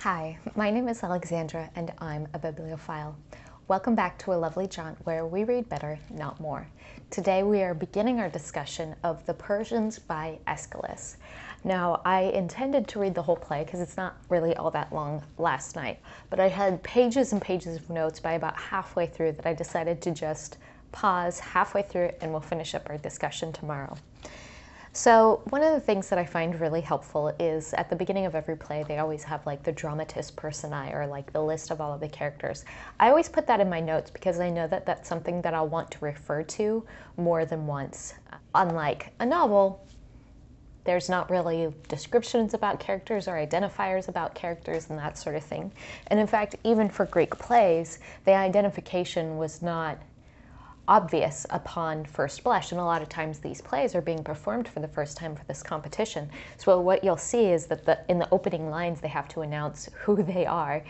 Hi, my name is Alexandra and I'm a bibliophile. Welcome back to A Lovely Jaunt where we read better, not more. Today we are beginning our discussion of The Persians by Aeschylus. Now, I intended to read the whole play because it's not really all that long last night, but I had pages and pages of notes by about halfway through that I decided to just pause halfway through and we'll finish up our discussion tomorrow. So one of the things that I find really helpful is at the beginning of every play, they always have like the dramatis personae or like the list of all of the characters. I always put that in my notes because I know that that's something that I'll want to refer to more than once. Unlike a novel, there's not really descriptions about characters or identifiers about characters and that sort of thing. And in fact, even for Greek plays, the identification was not obvious upon first blush. And a lot of times these plays are being performed for the first time for this competition. So what you'll see is that the, in the opening lines, they have to announce who they are,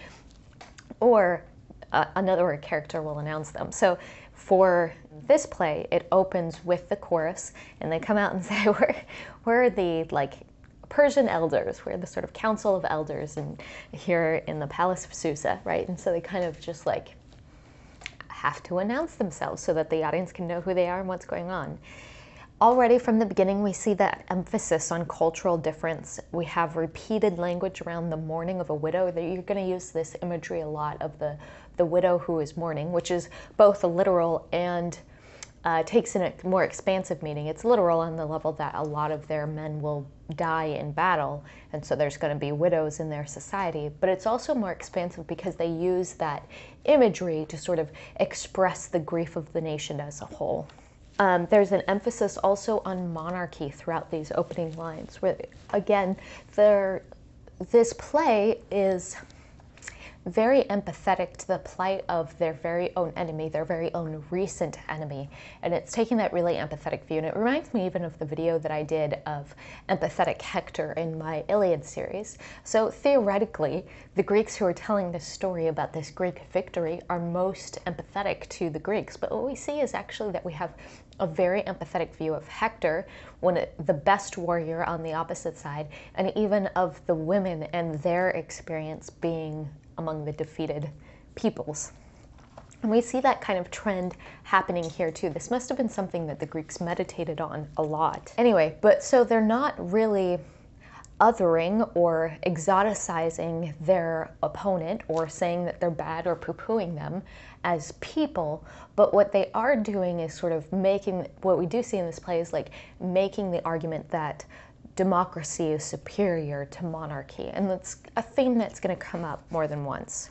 or uh, another character will announce them. So for this play, it opens with the chorus, and they come out and say, we're, we're the like Persian elders. We're the sort of council of elders and here in the palace of Susa, right? And so they kind of just like have to announce themselves so that the audience can know who they are and what's going on. Already from the beginning, we see that emphasis on cultural difference. We have repeated language around the mourning of a widow. That you're going to use this imagery a lot of the, the widow who is mourning, which is both a literal and uh, takes in a more expansive meaning. It's literal on the level that a lot of their men will die in battle, and so there's going to be widows in their society. But it's also more expansive because they use that imagery to sort of express the grief of the nation as a whole. Um, there's an emphasis also on monarchy throughout these opening lines, where again, there, this play is very empathetic to the plight of their very own enemy, their very own recent enemy. And it's taking that really empathetic view. And it reminds me even of the video that I did of empathetic Hector in my Iliad series. So theoretically, the Greeks who are telling this story about this Greek victory are most empathetic to the Greeks. But what we see is actually that we have a very empathetic view of Hector, one the best warrior on the opposite side, and even of the women and their experience being among the defeated peoples. And we see that kind of trend happening here too. This must have been something that the Greeks meditated on a lot. Anyway, but so they're not really othering or exoticizing their opponent or saying that they're bad or poo-pooing them as people, but what they are doing is sort of making, what we do see in this play is like making the argument that democracy is superior to monarchy. And that's a theme that's going to come up more than once.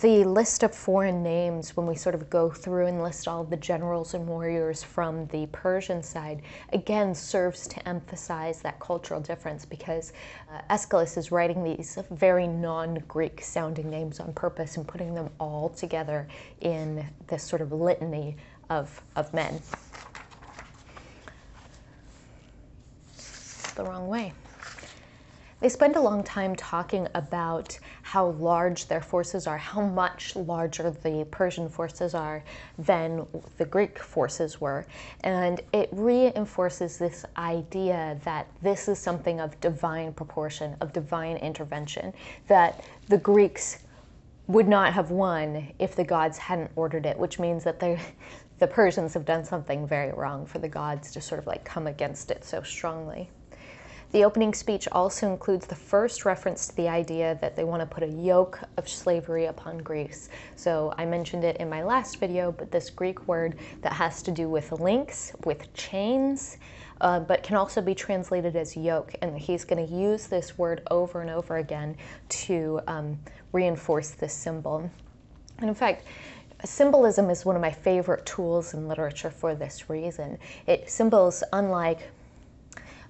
The list of foreign names, when we sort of go through and list all the generals and warriors from the Persian side, again serves to emphasize that cultural difference because uh, Aeschylus is writing these very non-Greek sounding names on purpose and putting them all together in this sort of litany of, of men. The wrong way. They spend a long time talking about how large their forces are, how much larger the Persian forces are than the Greek forces were. And it reinforces this idea that this is something of divine proportion, of divine intervention, that the Greeks would not have won if the gods hadn't ordered it, which means that the Persians have done something very wrong for the gods to sort of like come against it so strongly. The opening speech also includes the first reference to the idea that they want to put a yoke of slavery upon Greece. So I mentioned it in my last video, but this Greek word that has to do with links, with chains, uh, but can also be translated as yoke. And he's going to use this word over and over again to um, reinforce this symbol. And in fact, symbolism is one of my favorite tools in literature for this reason. It symbols, unlike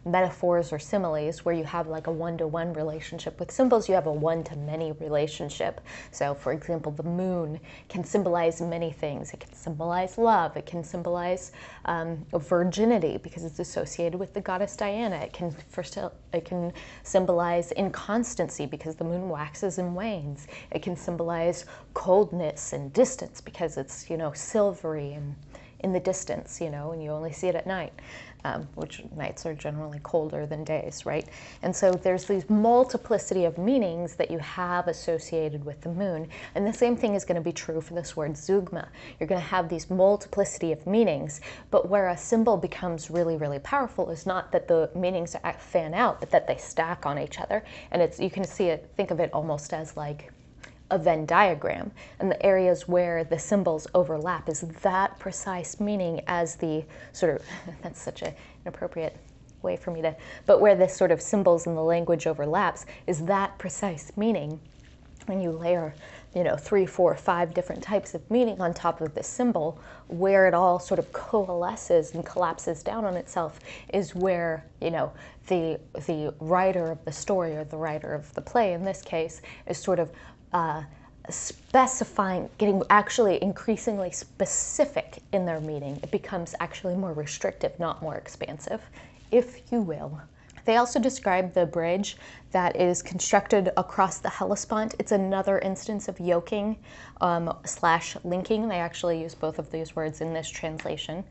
metaphors or similes where you have like a one-to-one relationship. With symbols, you have a one-to-many relationship. So for example, the moon can symbolize many things. It can symbolize love. It can symbolize um, virginity because it's associated with the goddess Diana. It can, first, it can symbolize inconstancy because the moon waxes and wanes. It can symbolize coldness and distance because it's, you know, silvery and in the distance, you know, and you only see it at night. Um, which nights are generally colder than days, right? And so there's these multiplicity of meanings that you have associated with the moon. And the same thing is going to be true for this word zeugma. You're going to have these multiplicity of meanings, but where a symbol becomes really, really powerful is not that the meanings fan out, but that they stack on each other. And it's you can see it, think of it almost as like a Venn diagram. And the areas where the symbols overlap is that precise meaning as the sort of, that's such an inappropriate way for me to, but where the sort of symbols and the language overlaps is that precise meaning. When you layer, you know, three, four, five different types of meaning on top of the symbol, where it all sort of coalesces and collapses down on itself is where, you know, the the writer of the story or the writer of the play in this case is sort of uh, specifying, getting actually increasingly specific in their meaning. It becomes actually more restrictive, not more expansive, if you will. They also describe the bridge that is constructed across the Hellespont. It's another instance of yoking um, slash linking. They actually use both of these words in this translation,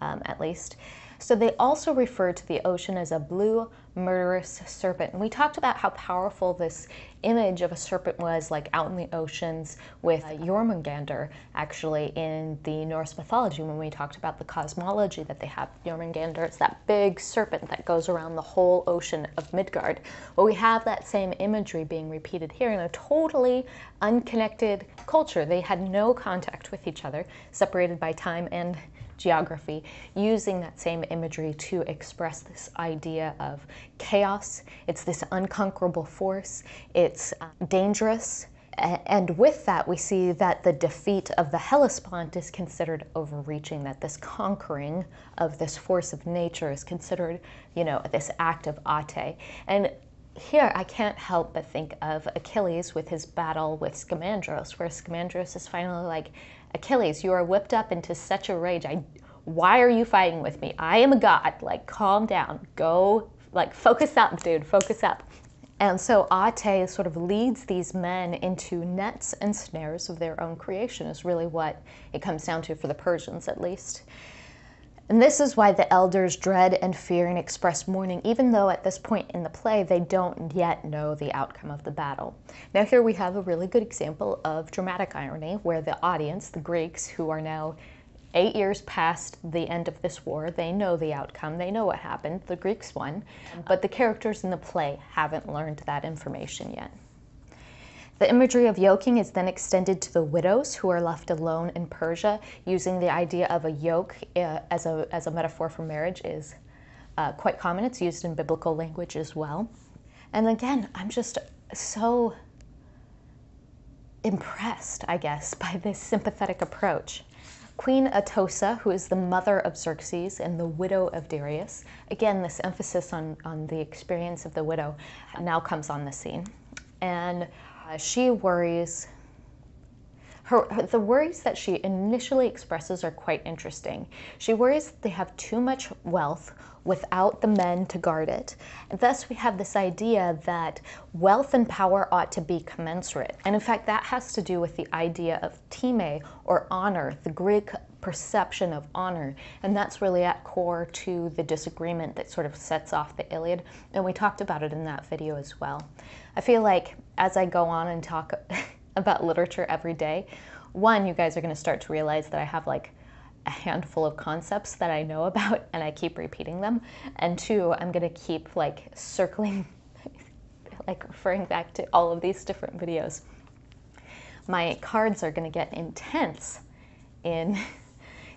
um, at least. So they also refer to the ocean as a blue murderous serpent. And we talked about how powerful this image of a serpent was like out in the oceans with uh, Jormungandr actually in the Norse mythology when we talked about the cosmology that they have. Jormungandr is that big serpent that goes around the whole ocean of Midgard. Well, we have that same imagery being repeated here in a totally unconnected culture. They had no contact with each other, separated by time and geography, using that same imagery to express this idea of chaos. It's this unconquerable force, it's uh, dangerous. And with that, we see that the defeat of the Hellespont is considered overreaching, that this conquering of this force of nature is considered, you know, this act of ate. And here I can't help but think of Achilles with his battle with Scamandros, where Scamandros is finally like, Achilles, you are whipped up into such a rage. I, why are you fighting with me? I am a god. Like, calm down. Go, like, focus up, dude. Focus up. And so Ate sort of leads these men into nets and snares of their own creation, is really what it comes down to for the Persians, at least. And this is why the elders dread and fear and express mourning, even though at this point in the play they don't yet know the outcome of the battle. Now, here we have a really good example of dramatic irony, where the audience, the Greeks, who are now eight years past the end of this war, they know the outcome, they know what happened, the Greeks won, but the characters in the play haven't learned that information yet. The imagery of yoking is then extended to the widows who are left alone in Persia, using the idea of a yoke uh, as, a, as a metaphor for marriage is uh, quite common. It's used in biblical language as well. And again, I'm just so impressed, I guess, by this sympathetic approach. Queen Atossa, who is the mother of Xerxes and the widow of Darius, again, this emphasis on, on the experience of the widow now comes on the scene. And uh, she worries. Her, her, the worries that she initially expresses are quite interesting. She worries that they have too much wealth without the men to guard it. And thus, we have this idea that wealth and power ought to be commensurate. And in fact, that has to do with the idea of time or honor, the Greek perception of honor. And that's really at core to the disagreement that sort of sets off the Iliad. And we talked about it in that video as well. I feel like as I go on and talk about literature every day, one, you guys are going to start to realize that I have like a handful of concepts that I know about and I keep repeating them. And two, I'm going to keep like circling, like referring back to all of these different videos. My cards are going to get intense in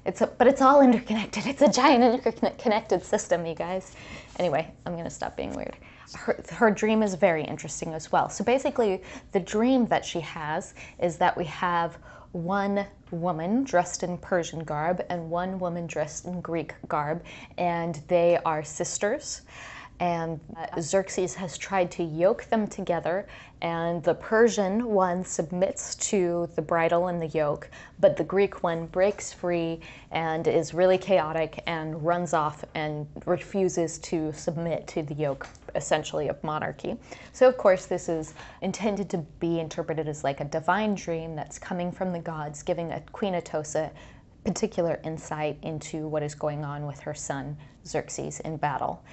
it's a, but it's all interconnected. It's a giant interconnected system, you guys. Anyway, I'm going to stop being weird. Her, her dream is very interesting as well. So basically, the dream that she has is that we have one woman dressed in Persian garb and one woman dressed in Greek garb, and they are sisters. And Xerxes has tried to yoke them together, and the Persian one submits to the bridle and the yoke, but the Greek one breaks free and is really chaotic and runs off and refuses to submit to the yoke, essentially, of monarchy. So, of course, this is intended to be interpreted as like a divine dream that's coming from the gods, giving a Queen Atossa particular insight into what is going on with her son Xerxes in battle.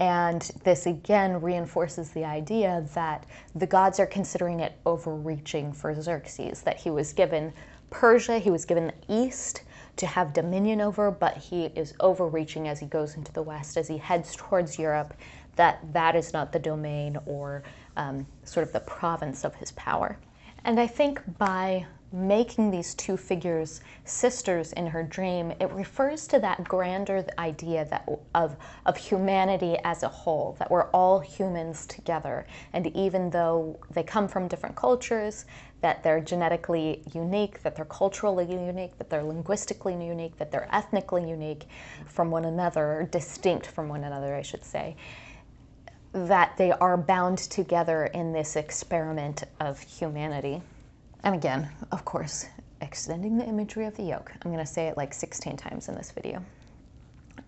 And this again reinforces the idea that the gods are considering it overreaching for Xerxes, that he was given Persia, he was given the East to have dominion over, but he is overreaching as he goes into the West, as he heads towards Europe, that that is not the domain or um, sort of the province of his power. And I think by making these two figures sisters in her dream, it refers to that grander idea that of, of humanity as a whole, that we're all humans together. And even though they come from different cultures, that they're genetically unique, that they're culturally unique, that they're linguistically unique, that they're ethnically unique from one another, distinct from one another, I should say, that they are bound together in this experiment of humanity. And again, of course, extending the imagery of the yoke. I'm going to say it like 16 times in this video.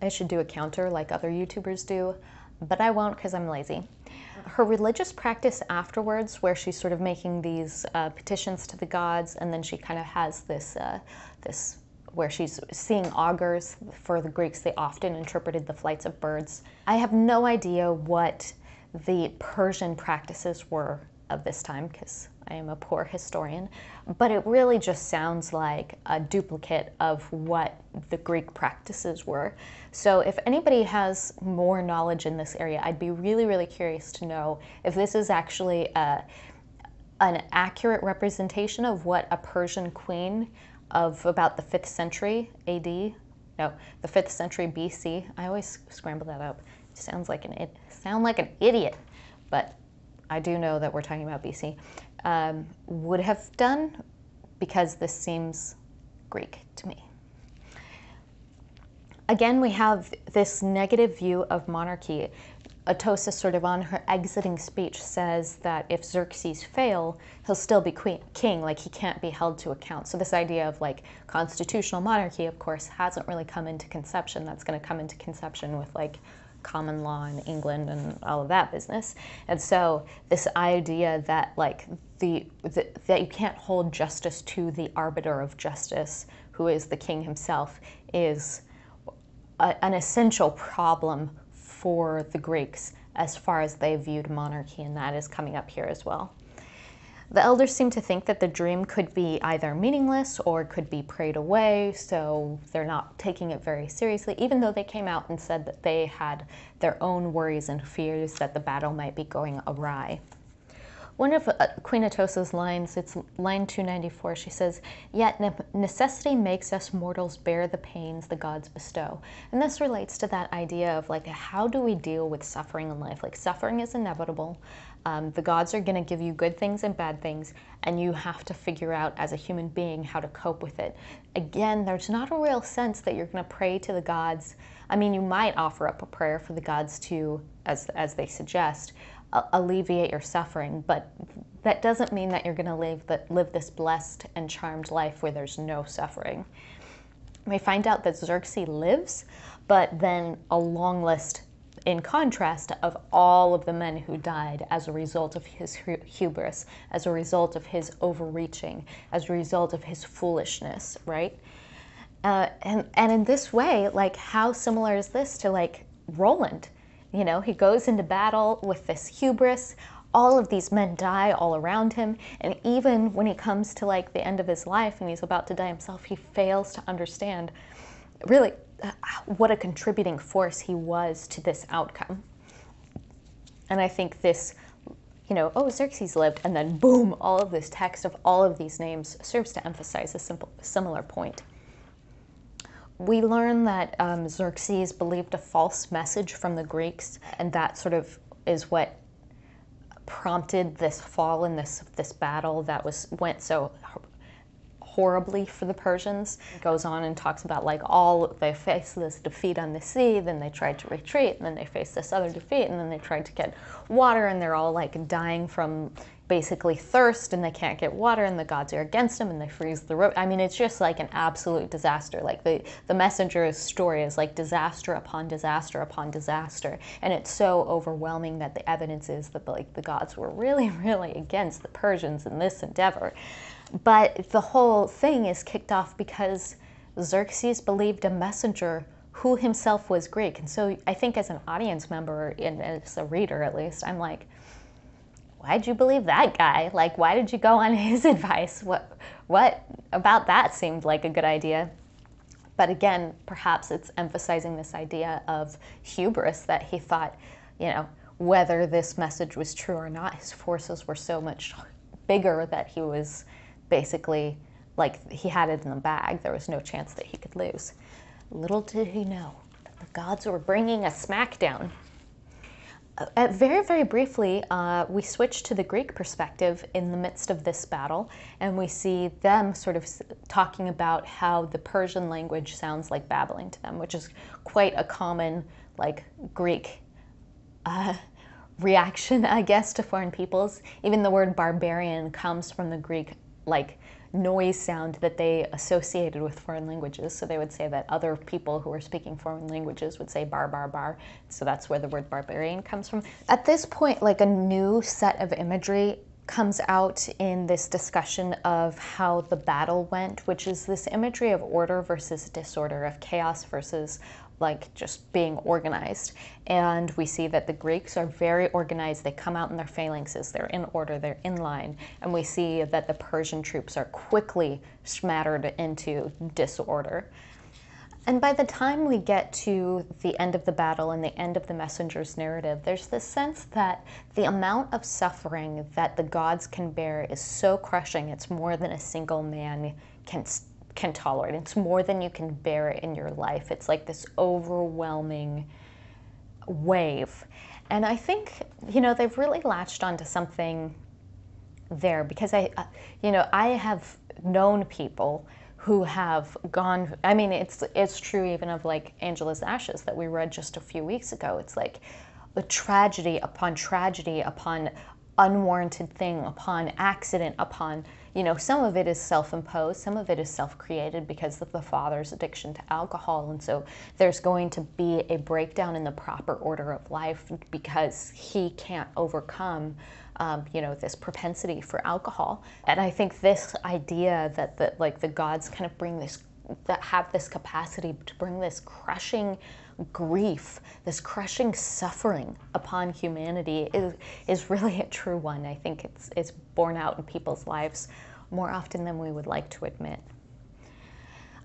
I should do a counter like other YouTubers do, but I won't because I'm lazy. Her religious practice afterwards, where she's sort of making these uh, petitions to the gods, and then she kind of has this, uh, this where she's seeing augurs. For the Greeks, they often interpreted the flights of birds. I have no idea what the Persian practices were of this time because I am a poor historian, but it really just sounds like a duplicate of what the Greek practices were. So if anybody has more knowledge in this area, I'd be really, really curious to know if this is actually a, an accurate representation of what a Persian queen of about the 5th century AD, no, the 5th century BC, I always scramble that up. It sounds like an, it sound like an idiot, but I do know that we're talking about BC um, would have done because this seems Greek to me. Again, we have this negative view of monarchy. Atossa, sort of on her exiting speech, says that if Xerxes fail, he'll still be queen, king, like he can't be held to account. So this idea of like constitutional monarchy, of course, hasn't really come into conception. That's going to come into conception with like common law in England and all of that business. And so this idea that like the, the, that you can't hold justice to the arbiter of justice, who is the king himself, is a, an essential problem for the Greeks as far as they viewed monarchy, and that is coming up here as well. The elders seem to think that the dream could be either meaningless or could be prayed away, so they're not taking it very seriously, even though they came out and said that they had their own worries and fears that the battle might be going awry. One of uh, Queen Atossa's lines, it's line 294, she says, Yet necessity makes us mortals bear the pains the gods bestow. And this relates to that idea of like, how do we deal with suffering in life? Like, suffering is inevitable. Um, the gods are going to give you good things and bad things, and you have to figure out as a human being how to cope with it. Again, there's not a real sense that you're going to pray to the gods. I mean, you might offer up a prayer for the gods to, as, as they suggest, alleviate your suffering, but that doesn't mean that you're going to live, the, live this blessed and charmed life where there's no suffering. We find out that Xerxes lives, but then a long list in contrast of all of the men who died as a result of his hubris, as a result of his overreaching, as a result of his foolishness, right? Uh, and, and in this way, like, how similar is this to like Roland? You know, he goes into battle with this hubris. All of these men die all around him. And even when he comes to like the end of his life and he's about to die himself, he fails to understand really uh, what a contributing force he was to this outcome. And I think this, you know, oh, Xerxes lived, and then boom, all of this text of all of these names serves to emphasize a simple, similar point. We learn that um, Xerxes believed a false message from the Greeks, and that sort of is what prompted this fall in this this battle that was went so horribly for the Persians. Goes on and talks about like all they faced this defeat on the sea, then they tried to retreat, and then they faced this other defeat, and then they tried to get water, and they're all like dying from basically thirst, and they can't get water, and the gods are against them, and they freeze the road. I mean, it's just like an absolute disaster. Like the the messenger's story is like disaster upon disaster upon disaster, and it's so overwhelming that the evidence is that like the gods were really, really against the Persians in this endeavor. But the whole thing is kicked off because Xerxes believed a messenger who himself was Greek. And so I think as an audience member, and as a reader at least, I'm like, why'd you believe that guy? Like, why did you go on his advice? What, what about that seemed like a good idea? But again, perhaps it's emphasizing this idea of hubris that he thought, you know, whether this message was true or not, his forces were so much bigger that he was basically like he had it in the bag. There was no chance that he could lose. Little did he know that the gods were bringing a smackdown. Uh, very, very briefly, uh, we switch to the Greek perspective in the midst of this battle, and we see them sort of talking about how the Persian language sounds like babbling to them, which is quite a common, like, Greek uh, reaction, I guess, to foreign peoples. Even the word barbarian comes from the Greek, like, noise sound that they associated with foreign languages. So they would say that other people who were speaking foreign languages would say bar, bar, bar. So that's where the word barbarian comes from. At this point, like a new set of imagery comes out in this discussion of how the battle went, which is this imagery of order versus disorder, of chaos versus like just being organized. And we see that the Greeks are very organized. They come out in their phalanxes, they're in order, they're in line. And we see that the Persian troops are quickly smattered into disorder. And by the time we get to the end of the battle and the end of the messenger's narrative, there's this sense that the amount of suffering that the gods can bear is so crushing, it's more than a single man can can tolerate. It's more than you can bear in your life. It's like this overwhelming wave. And I think, you know, they've really latched onto something there because I, uh, you know, I have known people who have gone I mean it's it's true even of like Angela's Ashes that we read just a few weeks ago. It's like a tragedy upon tragedy upon unwarranted thing upon accident upon you know, some of it is self imposed, some of it is self created because of the father's addiction to alcohol. And so there's going to be a breakdown in the proper order of life because he can't overcome. Um, you know this propensity for alcohol and i think this idea that that like the gods kind of bring this that have this capacity to bring this crushing grief, this crushing suffering upon humanity is, is really a true one. I think it's, it's borne out in people's lives more often than we would like to admit.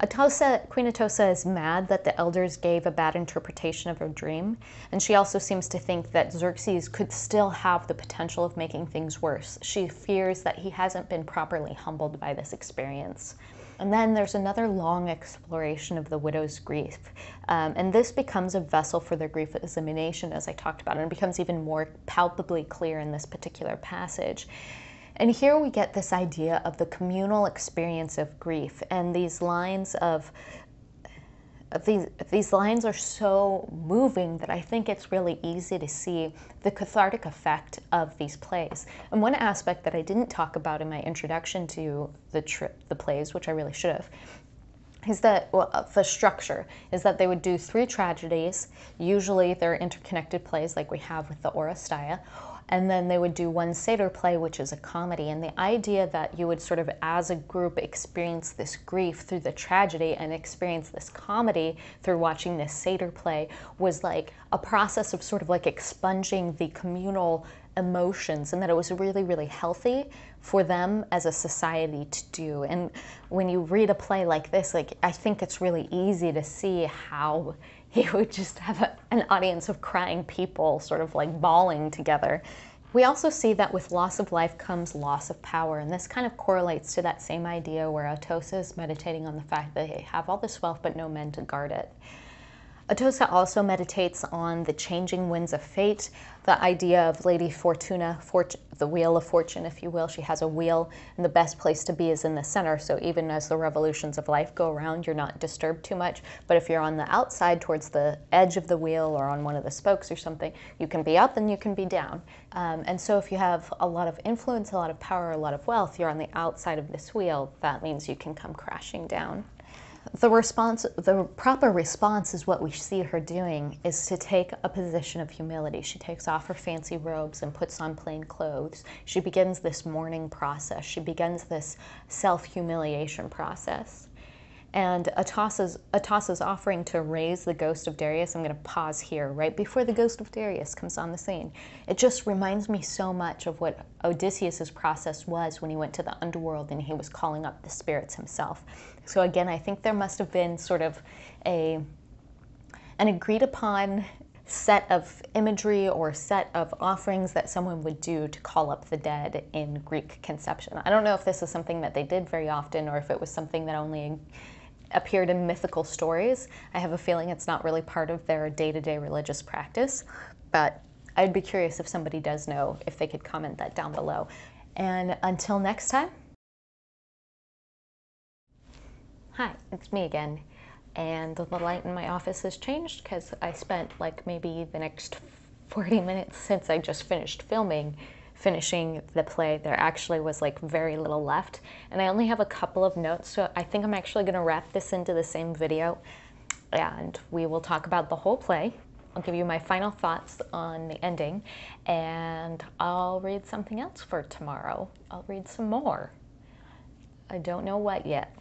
Atossa, Queen Atossa is mad that the elders gave a bad interpretation of her dream, and she also seems to think that Xerxes could still have the potential of making things worse. She fears that he hasn't been properly humbled by this experience. And then there's another long exploration of the widow's grief. Um, and this becomes a vessel for their grief examination, as I talked about, and it becomes even more palpably clear in this particular passage. And here we get this idea of the communal experience of grief and these lines of these, these lines are so moving that I think it's really easy to see the cathartic effect of these plays. And one aspect that I didn't talk about in my introduction to the, trip, the plays, which I really should have, is that well, uh, the structure is that they would do three tragedies. Usually they're interconnected plays like we have with the Oresteia, and then they would do one Satyr play, which is a comedy. And the idea that you would sort of, as a group, experience this grief through the tragedy and experience this comedy through watching this Satyr play was like a process of sort of like expunging the communal emotions and that it was really, really healthy for them as a society to do. And when you read a play like this, like I think it's really easy to see how he would just have a, an audience of crying people sort of like bawling together. We also see that with loss of life comes loss of power, and this kind of correlates to that same idea where Atossa is meditating on the fact that they have all this wealth but no men to guard it. Atossa also meditates on the changing winds of fate, the idea of Lady Fortuna, fort- the wheel of fortune, if you will. She has a wheel, and the best place to be is in the center. So even as the revolutions of life go around, you're not disturbed too much. But if you're on the outside towards the edge of the wheel or on one of the spokes or something, you can be up and you can be down. Um, and so if you have a lot of influence, a lot of power, a lot of wealth, you're on the outside of this wheel, that means you can come crashing down the response, the proper response is what we see her doing is to take a position of humility. She takes off her fancy robes and puts on plain clothes. She begins this mourning process. She begins this self humiliation process. and Atossa's, Atossa's offering to raise the ghost of Darius. I'm going to pause here right before the ghost of Darius comes on the scene. It just reminds me so much of what Odysseus's process was when he went to the underworld and he was calling up the spirits himself. So again, I think there must have been sort of a an agreed upon set of imagery or set of offerings that someone would do to call up the dead in Greek conception. I don't know if this is something that they did very often or if it was something that only appeared in mythical stories. I have a feeling it's not really part of their day to day religious practice, but I'd be curious if somebody does know if they could comment that down below. And until next time, hi, it's me again. And the light in my office has changed because I spent like maybe the next 40 minutes since I just finished filming finishing the play. There actually was like very little left. And I only have a couple of notes so I think I'm actually going to wrap this into the same video. And we will talk about the whole play. I'll give you my final thoughts on the ending and I'll read something else for tomorrow. I'll read some more. I don't know what yet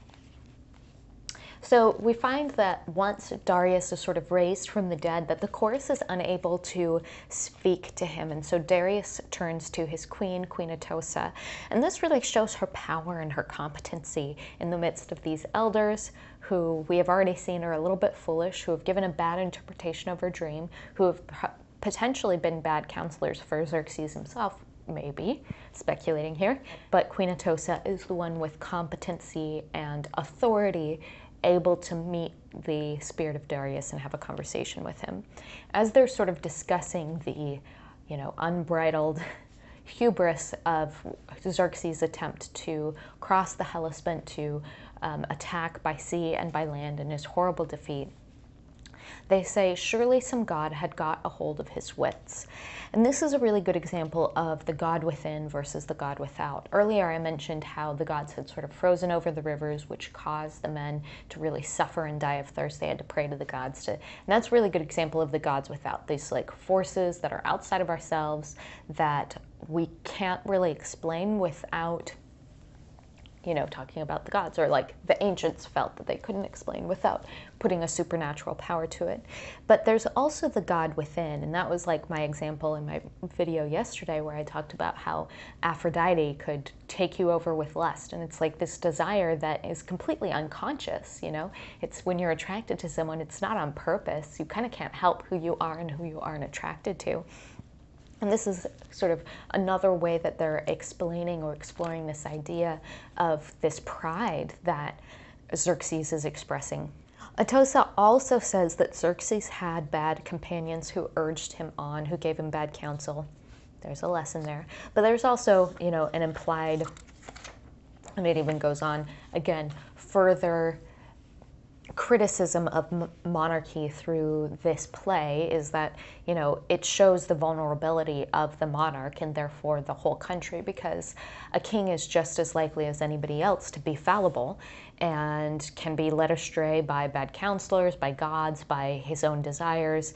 so we find that once Darius is sort of raised from the dead, that the chorus is unable to speak to him. And so Darius turns to his queen, Queen Atossa. And this really shows her power and her competency in the midst of these elders who we have already seen are a little bit foolish, who have given a bad interpretation of her dream, who have potentially been bad counselors for Xerxes himself, maybe, speculating here. But Queen Atossa is the one with competency and authority able to meet the spirit of Darius and have a conversation with him. As they're sort of discussing the, you know, unbridled hubris of Xerxes' attempt to cross the Hellespont to um, attack by sea and by land and his horrible defeat, they say, surely some God had got a hold of his wits. And this is a really good example of the God within versus the God without. Earlier, I mentioned how the gods had sort of frozen over the rivers, which caused the men to really suffer and die of thirst. They had to pray to the gods to, and that's a really good example of the gods without. These like forces that are outside of ourselves that we can't really explain without you know, talking about the gods, or like the ancients felt that they couldn't explain without putting a supernatural power to it. But there's also the God within, and that was like my example in my video yesterday where I talked about how Aphrodite could take you over with lust. And it's like this desire that is completely unconscious, you know? It's when you're attracted to someone, it's not on purpose. You kind of can't help who you are and who you aren't attracted to. And this is sort of another way that they're explaining or exploring this idea of this pride that Xerxes is expressing. Atossa also says that Xerxes had bad companions who urged him on, who gave him bad counsel. There's a lesson there. But there's also, you know, an implied, and it even goes on, again, further criticism of monarchy through this play is that you know it shows the vulnerability of the monarch and therefore the whole country because a king is just as likely as anybody else to be fallible and can be led astray by bad counselors by gods by his own desires.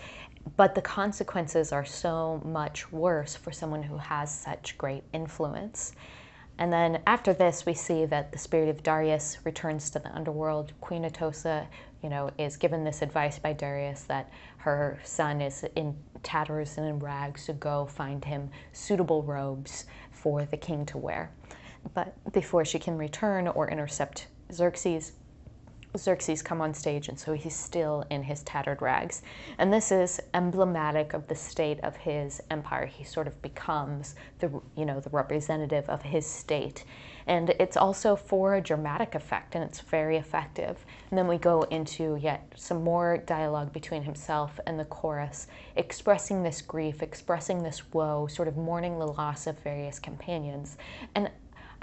But the consequences are so much worse for someone who has such great influence and then after this, we see that the spirit of Darius returns to the underworld. Queen Atossa, you know, is given this advice by Darius that her son is in tatters and in rags to go find him suitable robes for the king to wear. But before she can return or intercept Xerxes, Xerxes come on stage, and so he's still in his tattered rags. And this is emblematic of the state of his empire. He sort of becomes the, you know, the representative of his state. And it's also for a dramatic effect, and it's very effective. And then we go into yet some more dialogue between himself and the chorus, expressing this grief, expressing this woe, sort of mourning the loss of various companions. And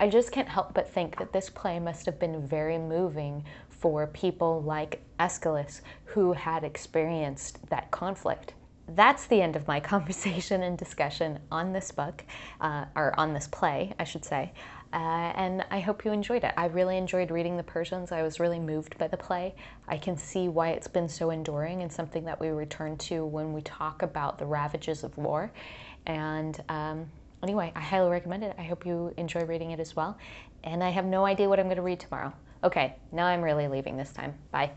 I just can't help but think that this play must have been very moving for people like Aeschylus who had experienced that conflict. That's the end of my conversation and discussion on this book, uh, or on this play, I should say. Uh, and I hope you enjoyed it. I really enjoyed reading The Persians. I was really moved by the play. I can see why it's been so enduring and something that we return to when we talk about the ravages of war. And um, anyway, I highly recommend it. I hope you enjoy reading it as well. And I have no idea what I'm going to read tomorrow. Okay, now I'm really leaving this time. Bye.